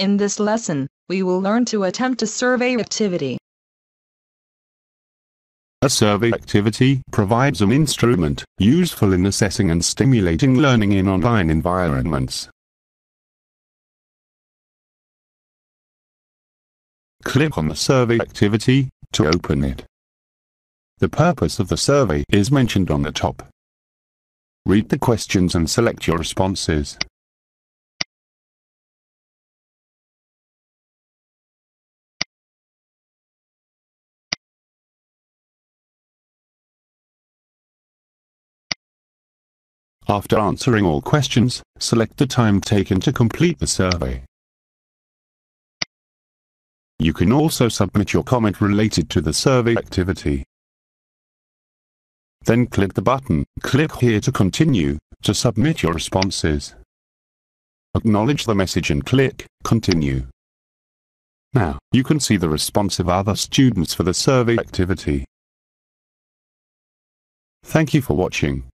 In this lesson, we will learn to attempt a survey activity. A survey activity provides an instrument useful in assessing and stimulating learning in online environments. Click on the survey activity to open it. The purpose of the survey is mentioned on the top. Read the questions and select your responses. After answering all questions, select the time taken to complete the survey. You can also submit your comment related to the survey activity. Then click the button, click here to continue, to submit your responses. Acknowledge the message and click Continue. Now, you can see the response of other students for the survey activity. Thank you for watching.